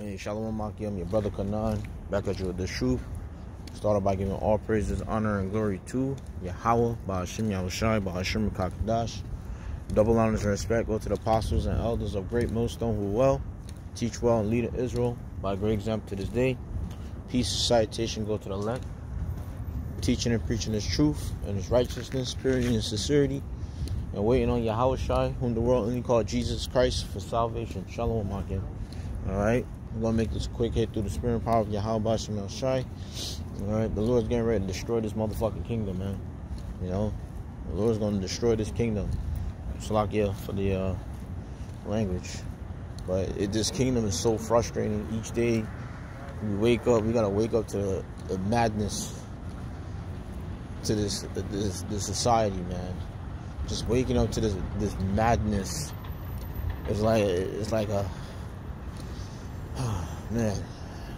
Hey, Shalom Makim, your brother Chanan, back at you with the truth. Started by giving all praises, honor, and glory to Yahweh, Ba'ashim Yahushai, Ba'ashim Kakadash. Double honors and respect go to the apostles and elders of Great Millstone who well, teach well, and lead Israel by great example to this day. Peace, citation go to the elect. Teaching and preaching his truth and his righteousness, purity and sincerity. And waiting on Yahweh Shai, whom the world only called Jesus Christ for salvation. Shalom Makim. Alright. I'm gonna make this quick hit through the spirit power of Yahweh Bashim Shai. Alright, the Lord's getting ready to destroy this motherfucking kingdom, man. You know? The Lord's gonna destroy this kingdom. Salakia for the uh, language. But it, this kingdom is so frustrating. Each day we wake up, we gotta wake up to the, the madness to this, this this society, man. Just waking up to this this madness. It's like it's like a man.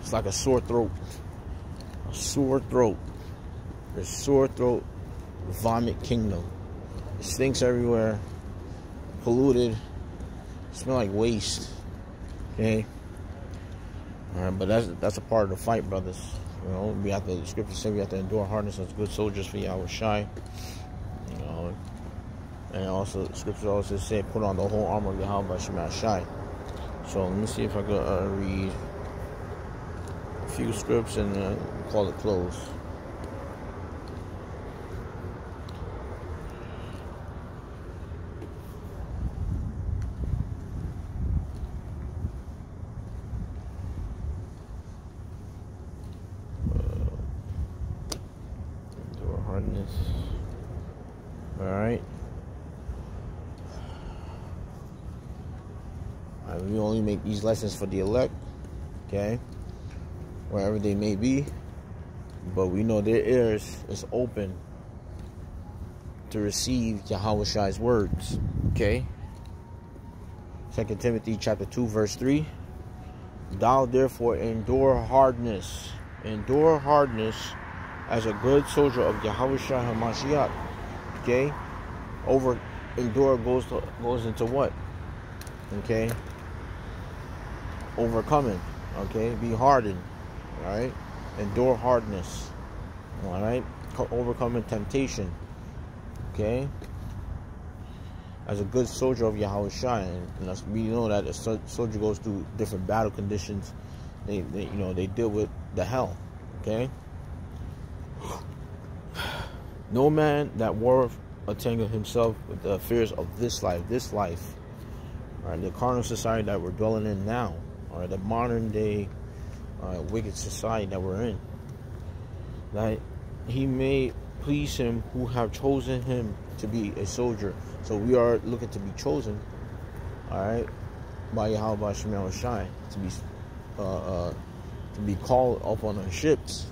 It's like a sore throat. A sore throat. The sore throat vomit kingdom. It stinks everywhere. Polluted. Smell like waste. Okay. Alright, but that's that's a part of the fight, brothers. You know, we have to the scripture say we have to endure hardness as good soldiers for Yahweh Shai. You know. And also scripture also say put on the whole armor of Yahweh Shai. So let me see if I could uh, read few scripts and uh, call it close. hardness. All right. Right, we only make these lessons for the elect, okay, wherever they may be. But we know their ears is open to receive Yahweh Shai's words, okay. Second Timothy chapter 2, verse 3. Thou therefore endure hardness, endure hardness as a good soldier of Yahweh Shai HaMashiach. Okay? Over endure goes to, goes into what? Okay? Overcoming. Okay? Be hardened. Alright? Endure hardness. Alright? Overcoming temptation. Okay? As a good soldier of Yahweh Shai, and we know that a soldier goes through different battle conditions. They, they, you know, they deal with the hell. Okay? No man that warreth attendeth himself with the affairs of this life, this life, right? The carnal society that we're dwelling in now, or the modern day uh, wicked society that we're in. That he may please him who have chosen him to be a soldier. So we are looking to be chosen, all right, by Yahweh Shemel Shai to be uh, uh, to be called up on our ships,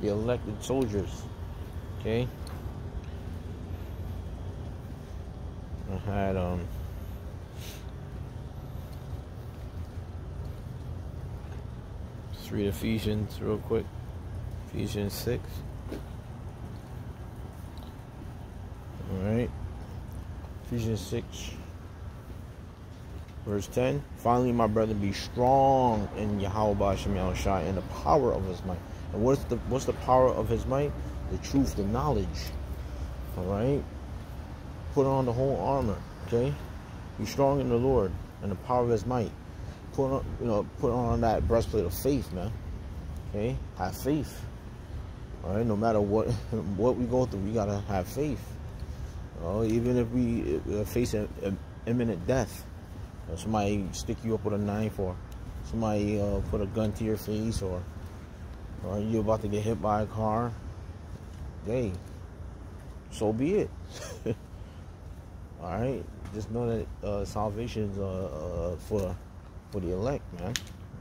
the elected soldiers. Okay. I had um let's read Ephesians real quick. Ephesians six. Alright. Ephesians six verse 10 finally my brother be strong in Yahweh Shem Shai in the power of his might and what's the what's the power of his might the truth the knowledge all right Put on the whole armor, okay? Be strong in the Lord and the power of his might. Put on, you know, put on that breastplate of faith, man. Okay? Have faith. All right? No matter what what we go through, we got to have faith. Oh, even if we face an imminent death. Or somebody stick you up with a knife or somebody uh, put a gun to your face or or you're about to get hit by a car. Hey, so be it. All right, just know that uh, salvation is uh, uh, for for the elect, man.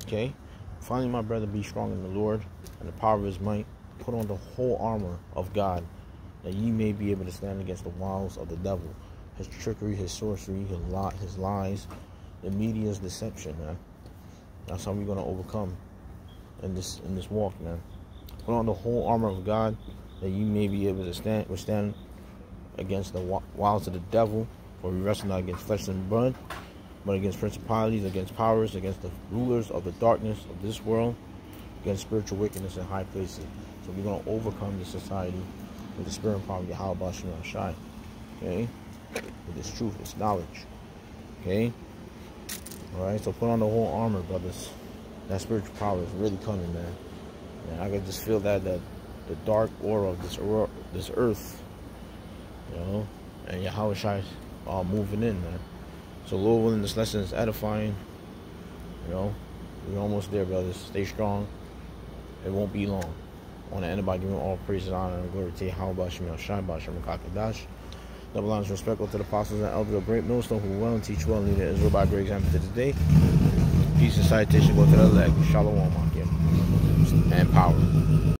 Okay. Finally, my brother, be strong in the Lord and the power of His might. Put on the whole armor of God, that ye may be able to stand against the wiles of the devil, his trickery, his sorcery, his, his lies, the media's deception, man. That's how we're gonna overcome in this in this walk, man. Put on the whole armor of God, that ye may be able to stand withstand against the wiles of the devil, for we wrestle not against flesh and blood, but against principalities, against powers, against the rulers of the darkness of this world, against spiritual wickedness in high places. So we're going to overcome this society with the spirit and power of Yahweh Shai. Okay? With this truth, this knowledge. Okay? Alright, so put on the whole armor, brothers. That spiritual power is really coming, man. And I can just feel that that the dark aura of this this earth, you know, and Yahweh Shai uh, moving in, man. So Lord willing, this lesson is edifying. You know, we're almost there, brothers. Stay strong. It won't be long. I want to end by giving all praises, honor, and glory to Yahweh Shem Shai Bashem Kakadash. Double honors respectful to the apostles and elders of great millstone who well and teach well and lead Israel by great example to this day. Peace and citation go to the elect. Shalom, and power.